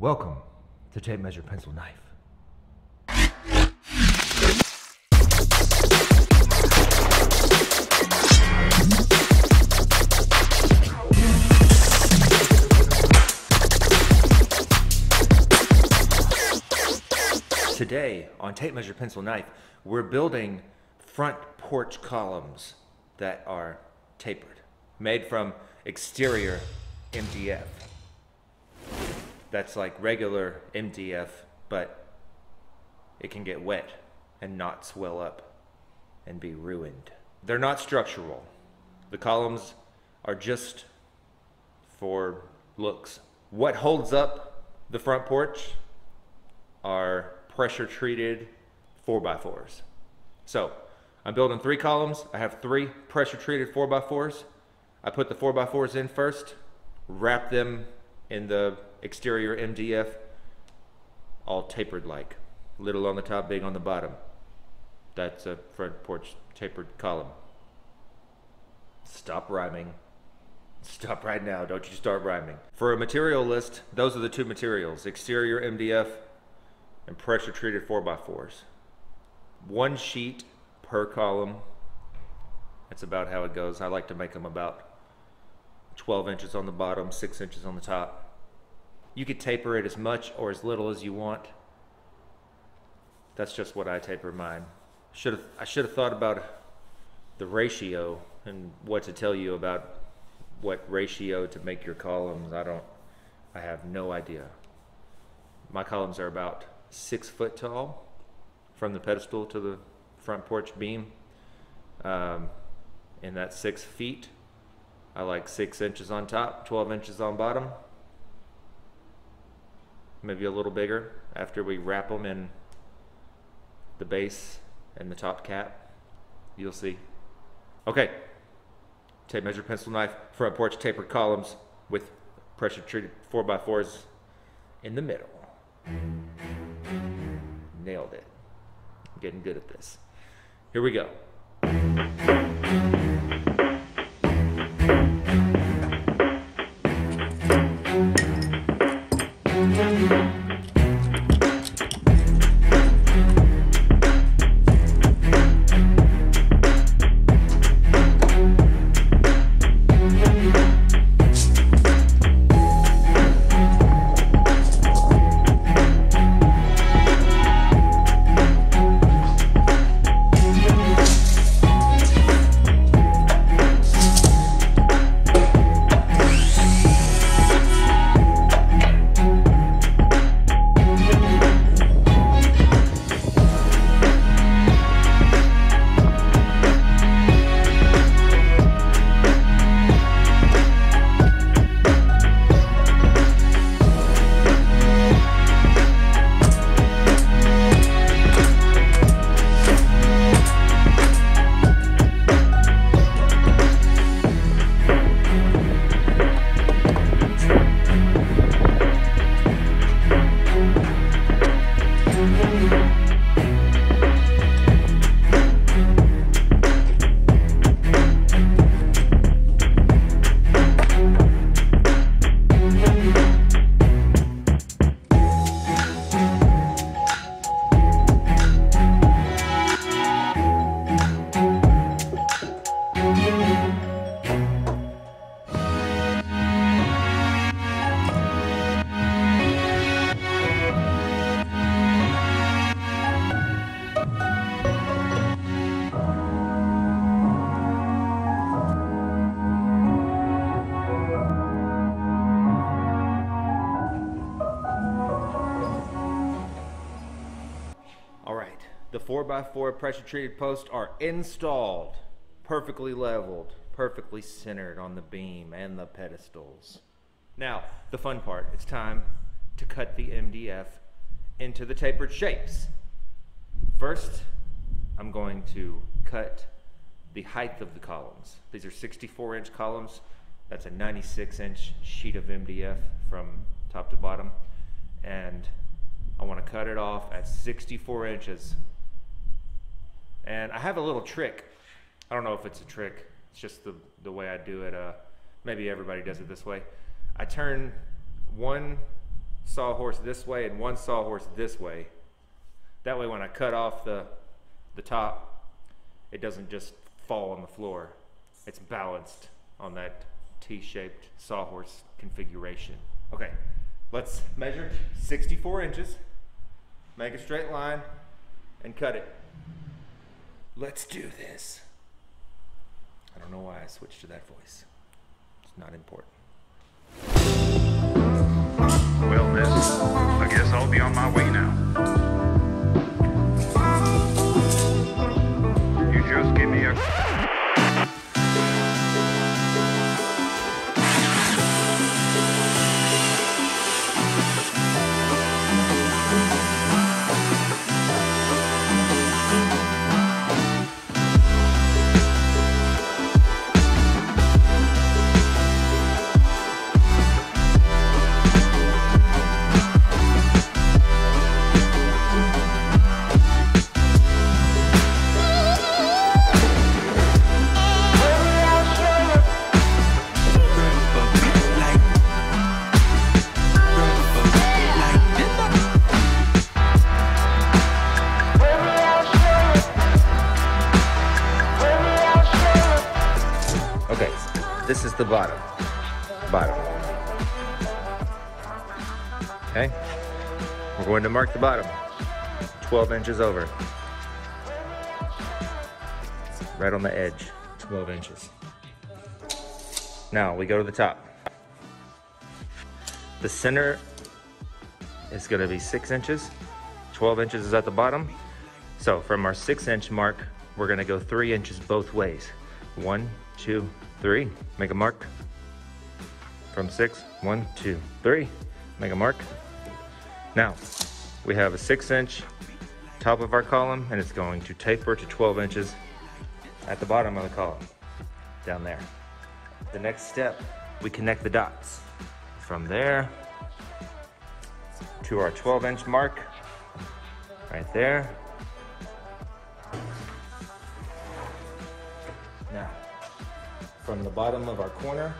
Welcome to Tape Measure Pencil Knife. Today on Tape Measure Pencil Knife, we're building front porch columns that are tapered, made from exterior MDF. That's like regular MDF, but it can get wet and not swell up and be ruined. They're not structural. The columns are just for looks. What holds up the front porch are pressure treated 4x4s. So I'm building three columns. I have three pressure treated 4x4s. I put the 4x4s in first, wrap them in the exterior MDF, all tapered like. Little on the top, big on the bottom. That's a front porch tapered column. Stop rhyming. Stop right now. Don't you start rhyming. For a material list, those are the two materials exterior MDF and pressure treated 4x4s. One sheet per column. That's about how it goes. I like to make them about 12 inches on the bottom, 6 inches on the top. You could taper it as much or as little as you want. That's just what I taper mine. Should have I should have thought about the ratio and what to tell you about what ratio to make your columns. I don't I have no idea. My columns are about six foot tall from the pedestal to the front porch beam. Um, and that's six feet. I like six inches on top, 12 inches on bottom. Maybe a little bigger after we wrap them in the base and the top cap. You'll see. Okay. Tape measure pencil knife, front porch tapered columns with pressure treated 4x4s in the middle. Nailed it. I'm getting good at this. Here we go. The 4x4 pressure treated posts are installed, perfectly leveled, perfectly centered on the beam and the pedestals. Now, the fun part, it's time to cut the MDF into the tapered shapes. First, I'm going to cut the height of the columns. These are 64 inch columns. That's a 96 inch sheet of MDF from top to bottom. And I want to cut it off at 64 inches. And I have a little trick. I don't know if it's a trick. It's just the, the way I do it. Uh, maybe everybody does it this way. I turn one sawhorse this way and one sawhorse this way. That way when I cut off the, the top, it doesn't just fall on the floor. It's balanced on that T-shaped sawhorse configuration. Okay, let's measure 64 inches, make a straight line, and cut it. Let's do this. I don't know why I switched to that voice. It's not important. Well, miss, I guess I'll be on my way now. Bottom. Bottom. Okay, we're going to mark the bottom. 12 inches over. Right on the edge, 12 inches. Now we go to the top. The center is going to be 6 inches. 12 inches is at the bottom. So from our 6 inch mark, we're going to go 3 inches both ways. One, two, three. Make a mark. From six, one, two, three. Make a mark. Now, we have a six inch top of our column and it's going to taper to 12 inches at the bottom of the column, down there. The next step, we connect the dots. From there to our 12 inch mark, right there. From the bottom of our corner,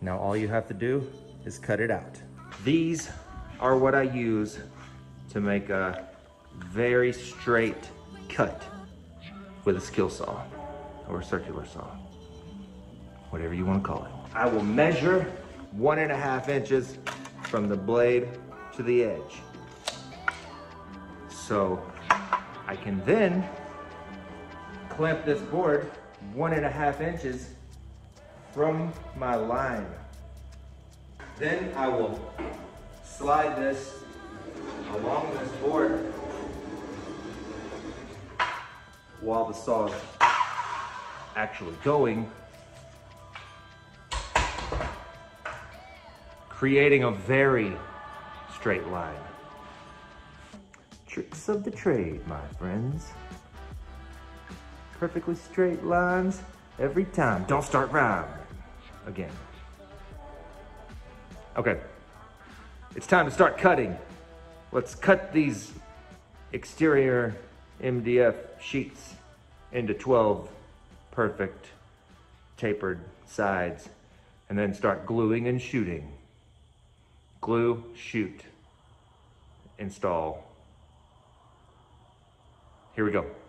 now all you have to do is cut it out. These are what I use to make a very straight cut with a skill saw or a circular saw, whatever you want to call it. I will measure one and a half inches from the blade to the edge. So I can then clamp this board one and a half inches from my line. Then I will slide this along this board while the saw is actually going, creating a very straight line. Tricks of the trade, my friends. Perfectly straight lines every time. Don't start round. Again. Okay. It's time to start cutting. Let's cut these exterior MDF sheets into 12 perfect tapered sides and then start gluing and shooting. Glue, shoot, install. Here we go.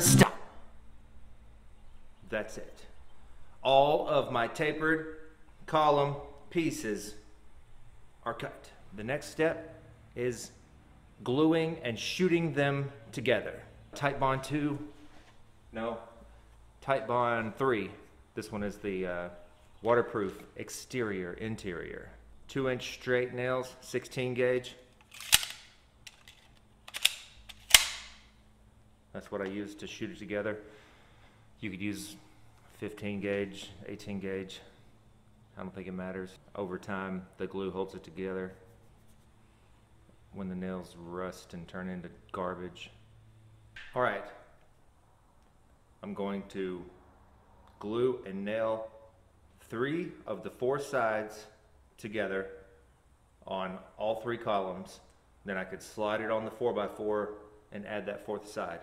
Stop. That's it. All of my tapered column pieces are cut. The next step is gluing and shooting them together. Titebond two, no, Titebond three. This one is the uh, waterproof exterior, interior. Two inch straight nails, 16 gauge. That's what I use to shoot it together. You could use 15 gauge, 18 gauge. I don't think it matters. Over time, the glue holds it together. When the nails rust and turn into garbage. All right. I'm going to glue and nail three of the four sides together on all three columns. Then I could slide it on the 4x4 and add that fourth side.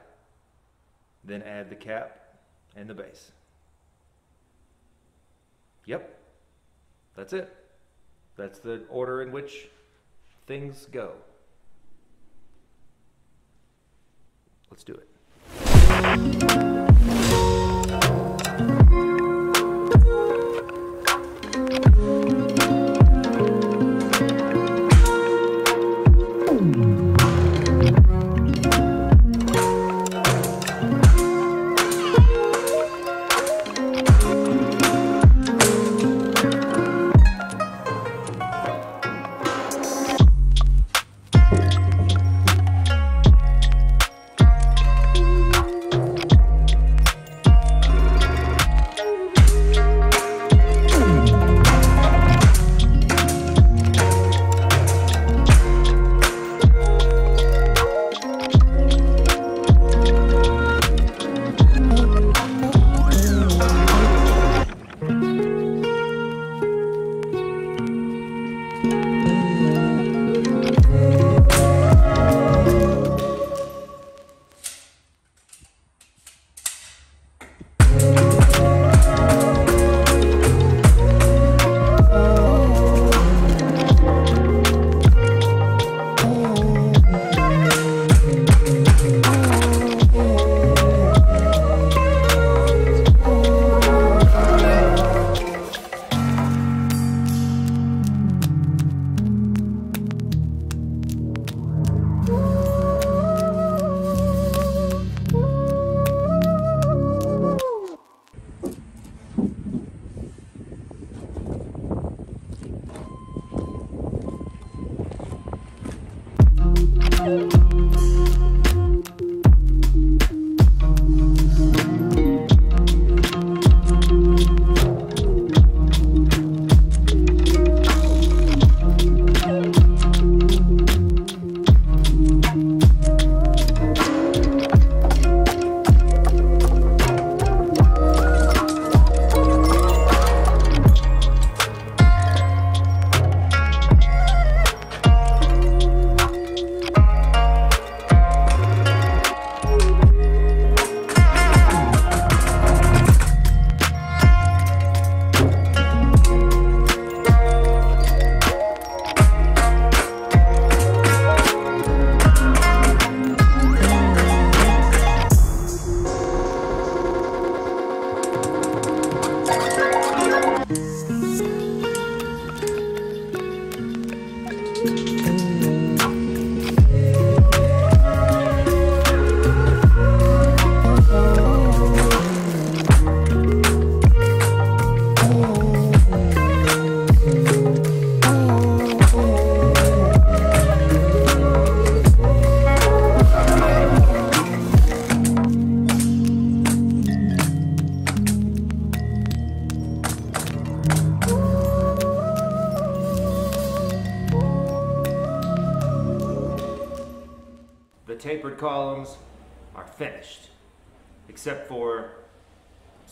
Then add the cap and the base. Yep, that's it. That's the order in which things go. Let's do it.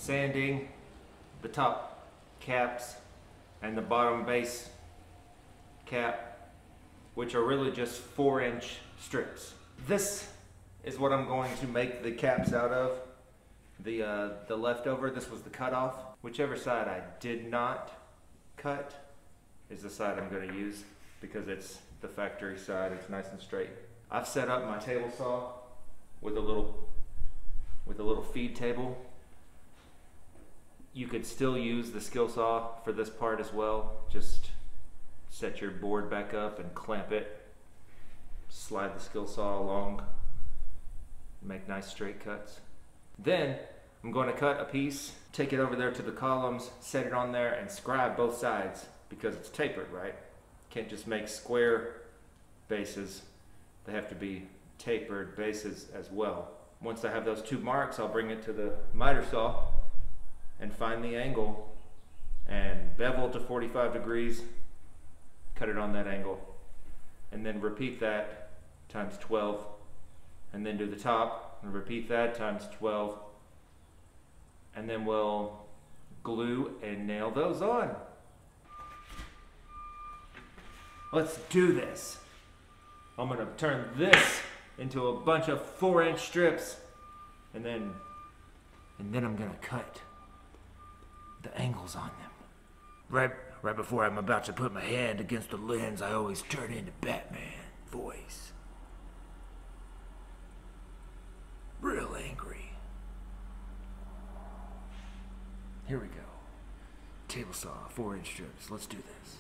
Sanding the top caps and the bottom base cap, which are really just four inch strips. This is what I'm going to make the caps out of. The, uh, the leftover, this was the cutoff. Whichever side I did not cut is the side I'm going to use because it's the factory side. It's nice and straight. I've set up my table saw with a little with a little feed table. You could still use the skill saw for this part as well. Just set your board back up and clamp it. Slide the skill saw along. Make nice straight cuts. Then I'm going to cut a piece, take it over there to the columns, set it on there, and scribe both sides because it's tapered, right? Can't just make square bases. They have to be tapered bases as well. Once I have those two marks, I'll bring it to the miter saw and find the angle and bevel to 45 degrees, cut it on that angle, and then repeat that times 12, and then do the top, and repeat that times 12, and then we'll glue and nail those on. Let's do this. I'm gonna turn this into a bunch of four inch strips and then and then I'm gonna cut the angles on them. Right right before I'm about to put my hand against the lens, I always turn into Batman voice. Real angry. Here we go. Table saw, four inch strips. Let's do this.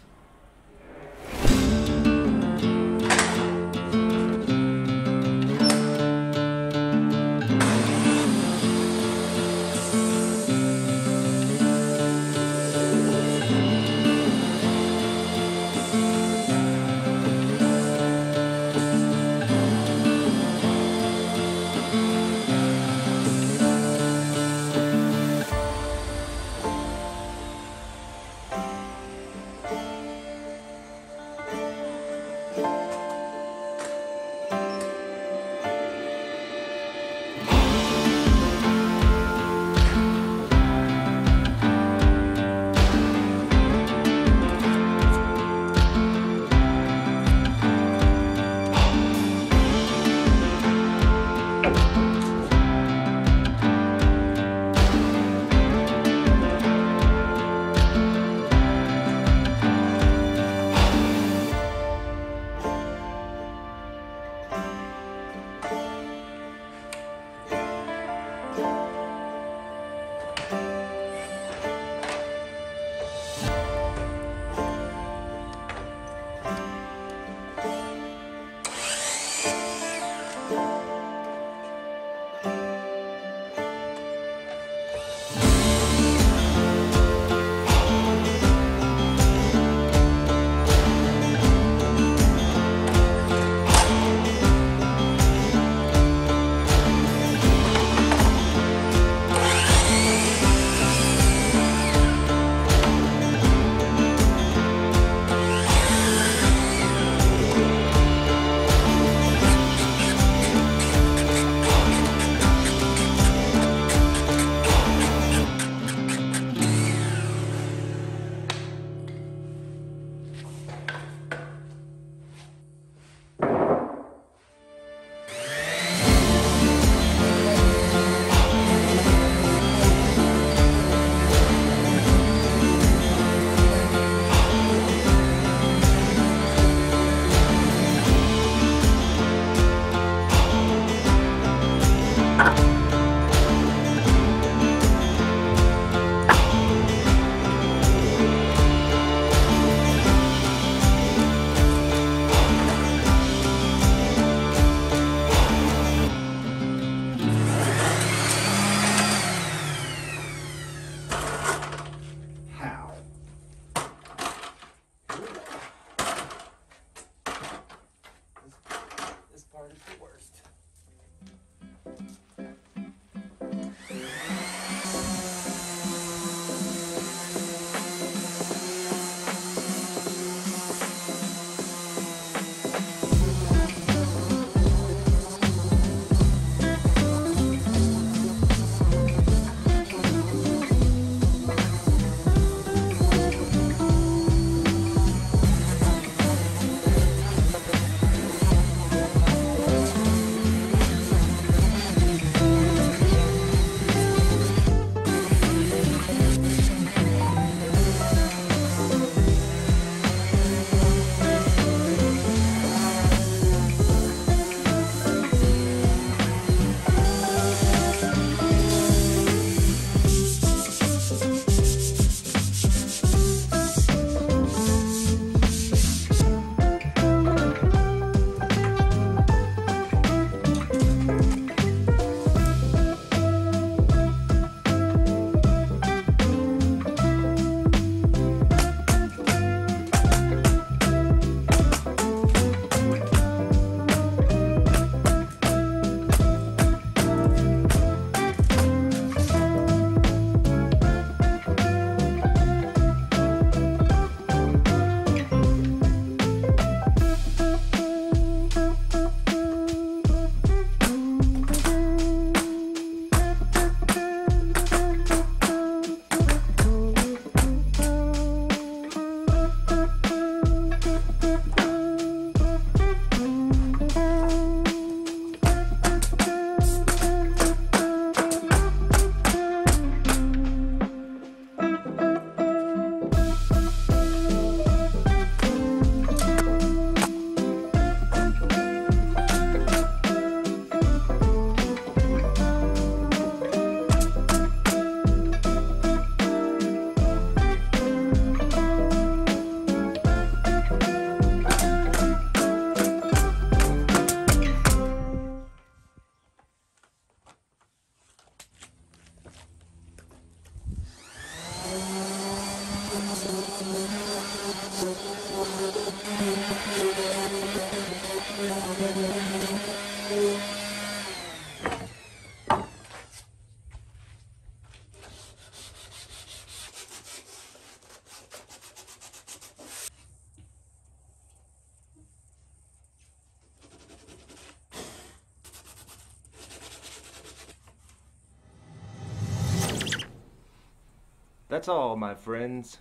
That's all, my friends.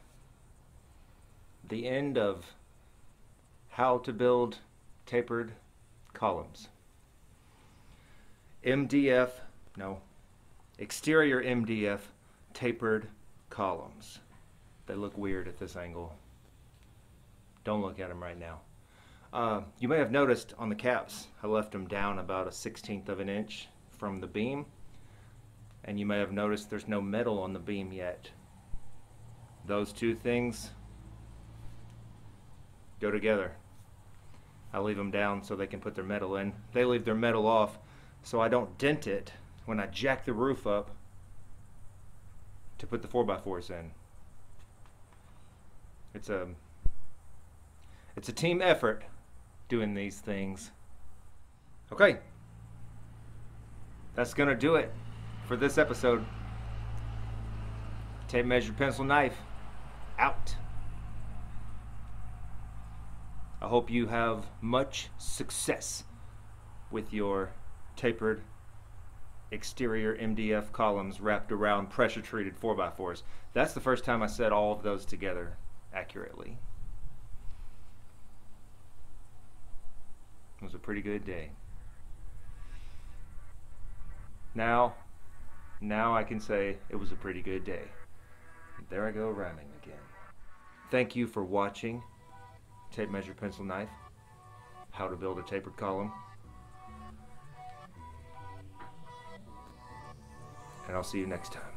The end of how to build tapered columns. MDF, no, exterior MDF tapered columns. They look weird at this angle. Don't look at them right now. Uh, you may have noticed on the caps, I left them down about a 16th of an inch from the beam. And you may have noticed there's no metal on the beam yet. Those two things go together. I leave them down so they can put their metal in. They leave their metal off so I don't dent it when I jack the roof up to put the 4x4s in. It's a it's a team effort doing these things. Okay. That's going to do it for this episode. Tape measure pencil knife out. I hope you have much success with your tapered exterior MDF columns wrapped around pressure treated 4x4s. That's the first time I said all of those together accurately. It was a pretty good day. Now, now I can say it was a pretty good day. There I go rhyming again. Thank you for watching Tape Measure Pencil Knife, How to Build a Tapered Column. And I'll see you next time.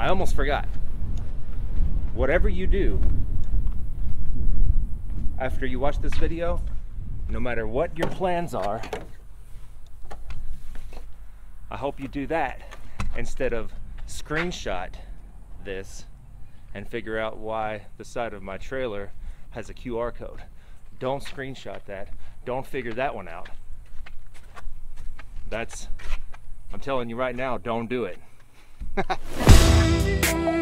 I almost forgot. Whatever you do after you watch this video, no matter what your plans are, I hope you do that instead of screenshot this and figure out why the side of my trailer has a QR code. Don't screenshot that. Don't figure that one out. That's I'm telling you right now, don't do it. Thank you.